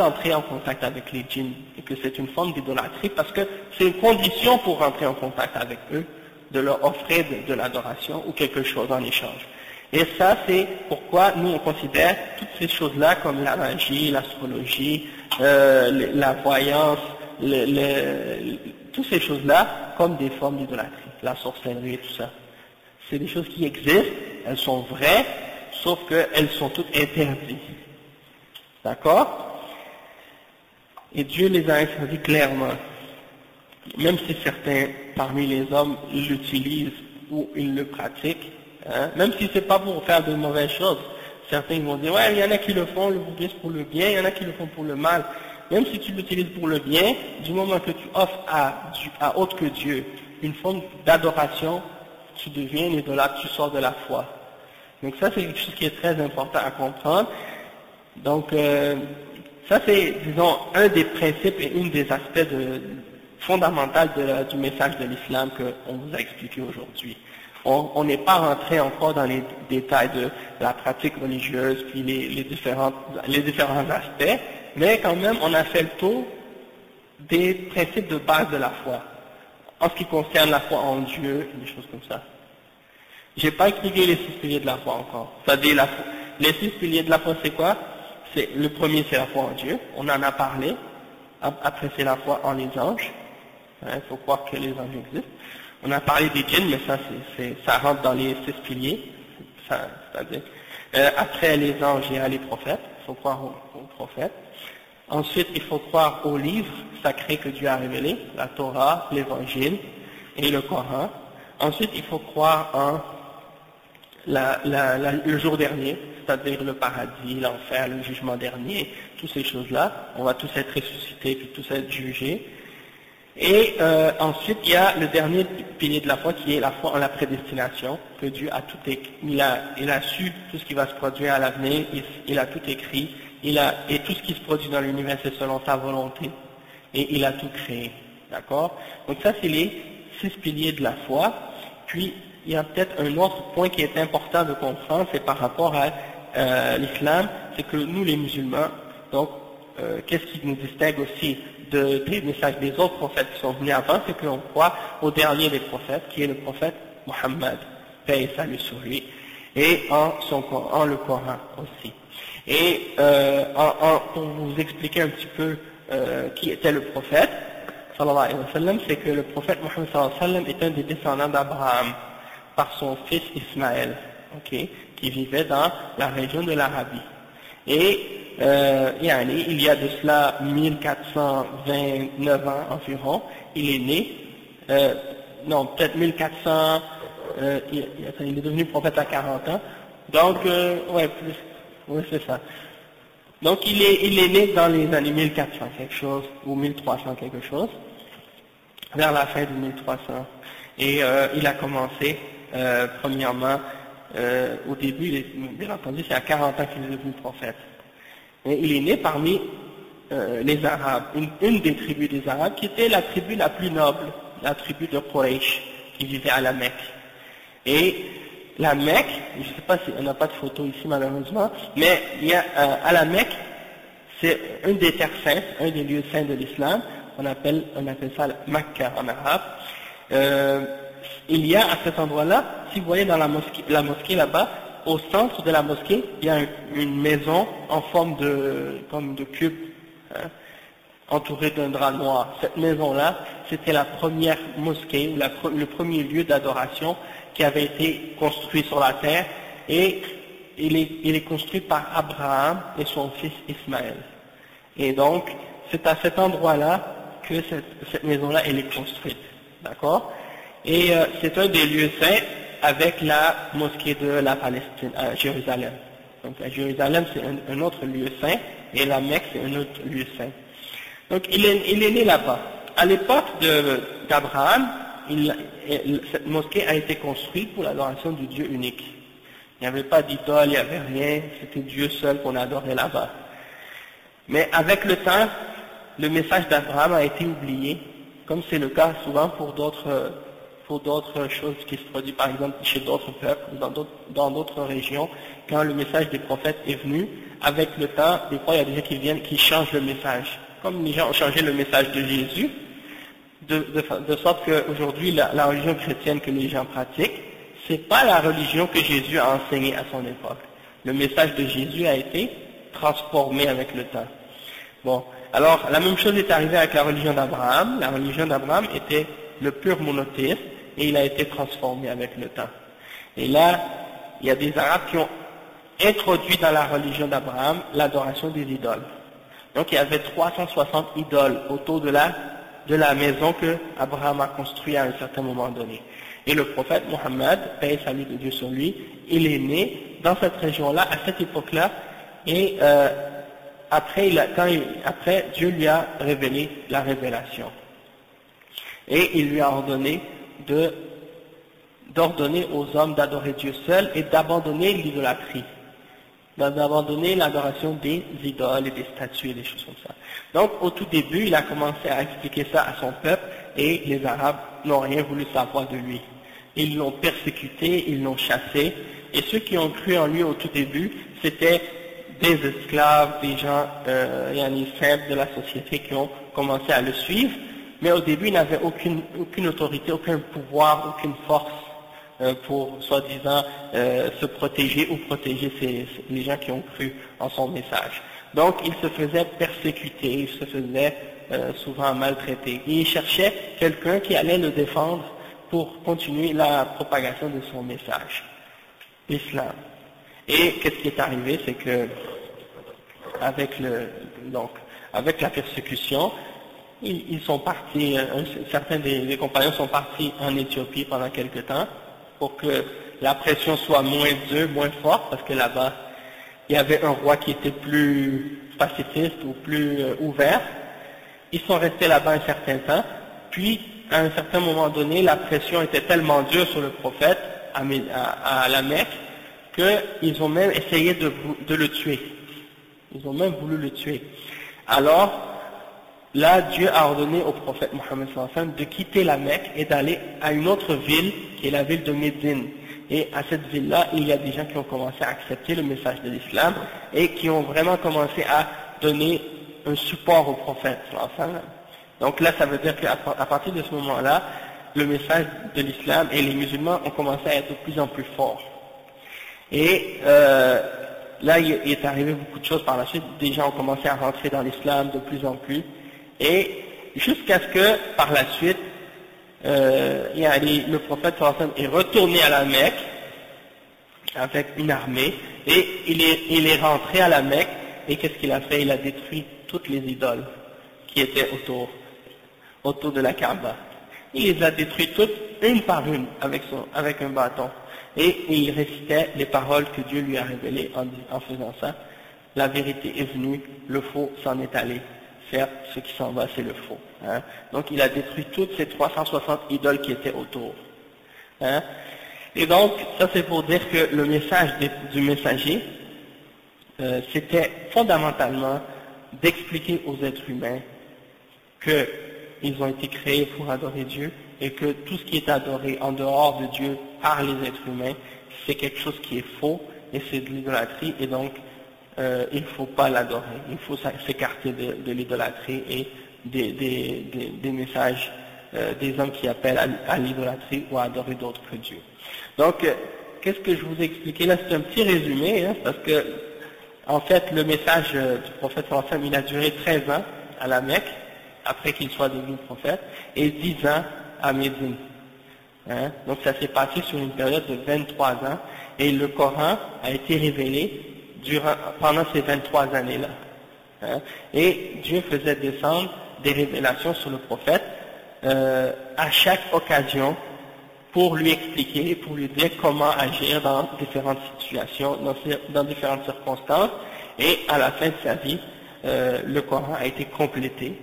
entrer en contact avec les djinns et que c'est une forme d'idolâtrie parce que c'est une condition pour rentrer en contact avec eux de leur offrir de, l'adoration ou quelque chose en échange. Et ça, c'est pourquoi nous, on considère toutes ces choses-là comme la magie, l'astrologie, euh, la voyance, toutes ces choses-là comme des formes d'idolâtrie, la sorcellerie et tout ça. C'est des choses qui existent, elles sont vraies, sauf qu'elles sont toutes interdites. D'accord? Et Dieu les a interdits clairement. Même si certains parmi les hommes l'utilisent ou ils le pratiquent, hein, même si c'est pas pour faire de mauvaises choses. Certains vont dire, ouais, il y en a qui le font, le pour le bien, il y en a qui le font pour le mal. Même si tu l'utilises pour le bien, du moment que tu offres à, à autre que Dieu une forme d'adoration, tu deviens un idolâtre, tu sors de la foi. Donc ça, c'est quelque chose qui est très important à comprendre. Donc, euh, ça, c'est, disons, un des principes et une des aspects fondamentaux du message de l'islam qu'on vous a expliqué aujourd'hui. On n'est pas rentré encore dans les détails de la pratique religieuse, puis les, différents, les différents aspects, mais quand même, on a fait le tour des principes de base de la foi, en ce qui concerne la foi en Dieu, des choses comme ça. J'ai pas expliqué les six piliers de la foi encore. C'est-à-dire, les six piliers de la foi, c'est quoi? Le premier, c'est la foi en Dieu. On en a parlé. Après, c'est la foi en les anges. Il hein, faut croire que les anges existent. On a parlé des djinns, mais ça, ça rentre dans les six piliers. Euh, après les anges, il y a les prophètes. Il faut croire aux, prophètes. Ensuite, il faut croire aux livres sacrés que Dieu a révélés, la Torah, l'Évangile et le Coran. Ensuite, il faut croire en le jour dernier, c'est-à-dire le paradis, l'enfer, le jugement dernier, toutes ces choses-là, on va tous être ressuscités, puis tous être jugés. Et euh, ensuite, il y a le dernier pilier de la foi qui est la foi en la prédestination, que Dieu a tout écrit, il a, su tout ce qui va se produire à l'avenir, il, a tout écrit, et tout ce qui se produit dans l'univers c'est selon sa volonté, et il a tout créé. D'accord? Donc ça, c'est les six piliers de la foi. Puis, il y a peut-être un autre point qui est important de comprendre, c'est par rapport à euh, l'islam, c'est que nous les musulmans, donc euh, qu'est-ce qui nous distingue aussi de, des messages des autres prophètes qui sont venus avant, c'est que croit au dernier des prophètes, qui est le prophète Mohammed, paix et salut sur lui, et en, son, en le Coran aussi. Et euh, en, pour vous expliquer un petit peu qui était le prophète, c'est que le prophète Mohammed est un des descendants d'Abraham par son fils Ismaël, qui vivait dans la région de l'Arabie. Et euh, il y a de cela 1429 ans environ, il est né, euh, non, peut-être 1400, euh, il, est devenu prophète à 40 ans, donc, ouais, plus, oui, c'est ça. Donc, il est, il est né dans les années 1400 quelque chose, ou 1300 quelque chose, vers la fin de 1300. Et il a commencé premièrement, euh, au début, bien entendu, c'est à 40 ans qu'il est devenu prophète. Et il est né parmi euh, les Arabes, une, des tribus des Arabes, qui était la tribu la plus noble, la tribu de Quraysh, qui vivait à la Mecque. Et la Mecque, je ne sais pas si on n'a pas de photo ici malheureusement, mais il y a, à la Mecque, c'est un des terres saintes, un des lieux saints de l'islam, on appelle, on appelle ça Mecca en arabe. Il y a à cet endroit-là, si vous voyez dans la mosquée, la mosquée là-bas, au centre de la mosquée, il y a une maison en forme de, comme de cube, hein, entourée d'un drap noir. Cette maison-là, c'était la première mosquée, ou le premier lieu d'adoration qui avait été construit sur la terre, et il est, construit par Abraham et son fils Ismaël. Et donc, c'est à cet endroit-là que cette, cette maison-là, est construite. D'accord? Et euh, c'est un des lieux saints avec la mosquée de la Palestine, à Jérusalem. Donc à Jérusalem, c'est un, autre lieu saint, et la Mecque, c'est un autre lieu saint. Donc il est, il est né là-bas. À l'époque d'Abraham, cette mosquée a été construite pour l'adoration du Dieu unique. Il n'y avait pas d'idole, il n'y avait rien, c'était Dieu seul qu'on adorait là-bas. Mais avec le temps, le message d'Abraham a été oublié, comme c'est le cas souvent pour d'autres d'autres choses qui se produisent, par exemple, chez d'autres peuples, dans d'autres régions, quand le message des prophètes est venu, avec le temps, des fois, il y a des gens qui viennent, qui changent le message. Comme les gens ont changé le message de Jésus, de, de, sorte qu'aujourd'hui, la, la religion chrétienne que les gens pratiquent, c'est pas la religion que Jésus a enseignée à son époque. Le message de Jésus a été transformé avec le temps. Bon, alors la même chose est arrivée avec la religion d'Abraham. La religion d'Abraham était le pur monothéisme et il a été transformé avec le temps. Et là, il y a des Arabes qui ont introduit dans la religion d'Abraham l'adoration des idoles. Donc il y avait 360 idoles autour de la, de la maison que Abraham a construite à un certain moment donné. Et le prophète Mohammed, paix et salut de Dieu sur lui, il est né dans cette région-là, à cette époque-là, et euh, après, il quand après, Dieu lui a révélé la révélation. Et il lui a ordonné d'ordonner aux hommes d'adorer Dieu seul et d'abandonner l'idolâtrie, d'abandonner l'adoration des idoles et des statues et des choses comme ça. Donc au tout début, il a commencé à expliquer ça à son peuple et les Arabes n'ont rien voulu savoir de lui. Ils l'ont persécuté, ils l'ont chassé, et ceux qui ont cru en lui au tout début, c'était des esclaves, des gens euh, simples de la société qui ont commencé à le suivre, mais au début, il n'avait aucune, aucune autorité, aucun pouvoir, aucune force euh, pour, soi-disant, euh, se protéger ou protéger les gens qui ont cru en son message. Donc, il se faisait persécuter, il se faisait euh, souvent maltraiter. Il cherchait quelqu'un qui allait le défendre pour continuer la propagation de son message, l'islam. Et qu'est-ce qui est arrivé, c'est que avec le donc avec la persécution, ils, sont partis, euh, certains des, compagnons sont partis en Éthiopie pendant quelque temps pour que la pression soit moins dure, moins forte, parce que là-bas, il y avait un roi qui était plus pacifiste ou plus euh, ouvert. Ils sont restés là-bas un certain temps, puis à un certain moment donné, la pression était tellement dure sur le prophète à, la Mecque qu'ils ont même essayé de, de le tuer. Ils ont même voulu le tuer. Alors, là, Dieu a ordonné au prophète Mohammed de quitter la Mecque et d'aller à une autre ville, qui est la ville de Médine. Et à cette ville-là, il y a des gens qui ont commencé à accepter le message de l'islam et qui ont vraiment commencé à donner un support au prophète. Donc là, ça veut dire qu'à partir de ce moment-là, le message de l'islam et les musulmans ont commencé à être de plus en plus forts. Et euh, là, il est arrivé beaucoup de choses par la suite. Des gens ont commencé à rentrer dans l'islam de plus en plus. Et jusqu'à ce que, par la suite, euh, le prophète est retourné à la Mecque avec une armée et il est, il est rentré à la Mecque et qu'est-ce qu'il a fait? Il a détruit toutes les idoles qui étaient autour, autour de la Kaaba. Il les a détruites toutes, une par une, avec, son, avec un bâton. Et il récitait les paroles que Dieu lui a révélées en, en faisant ça. La vérité est venue, le faux s'en est allé ce qui s'en va, c'est le faux. Hein. Donc il a détruit toutes ces 360 idoles qui étaient autour. Hein. Et donc, ça c'est pour dire que le message du messager, euh, c'était fondamentalement d'expliquer aux êtres humains qu'ils ont été créés pour adorer Dieu et que tout ce qui est adoré en dehors de Dieu par les êtres humains, c'est quelque chose qui est faux et c'est de l'idolâtrie et donc euh, il ne faut pas l'adorer, il faut s'écarter de, l'idolâtrie et des, messages euh, des hommes qui appellent à, l'idolâtrie ou à adorer d'autres que Dieu. Donc, euh, qu'est-ce que je vous ai expliqué? Là C'est un petit résumé, hein, parce que, en fait, le message du prophète sallam, il a duré 13 ans à la Mecque, après qu'il soit devenu prophète, et 10 ans à Médine. Hein. Donc ça s'est passé sur une période de 23 ans, et le Coran a été révélé durant, pendant ces 23 années-là. Hein. Et Dieu faisait descendre des révélations sur le prophète euh, à chaque occasion pour lui expliquer, pour lui dire comment agir dans différentes situations, dans, différentes circonstances. Et à la fin de sa vie, euh, le Coran a été complété